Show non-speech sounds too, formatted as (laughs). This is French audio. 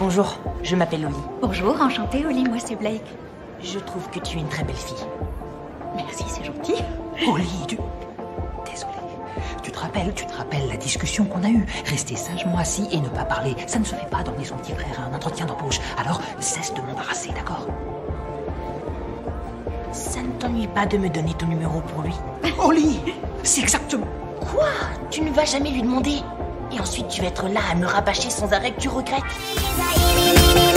Bonjour, je m'appelle Oli. Bonjour, enchantée Oli, moi c'est Blake. Je trouve que tu es une très belle fille. Merci, c'est gentil. Oli, tu... Désolé. Tu te rappelles, tu te rappelles la discussion qu'on a eue? Rester sagement assis et ne pas parler. Ça ne se fait pas d'emmener son petit frère à un entretien d'embauche. Alors, cesse de m'embarrasser, d'accord? Ça ne t'ennuie pas de me donner ton numéro pour lui? (laughs) Oli C'est exactement... Quoi? Tu ne vas jamais lui demander Et ensuite tu vas être là à me rabâcher sans arrêt que tu regrettes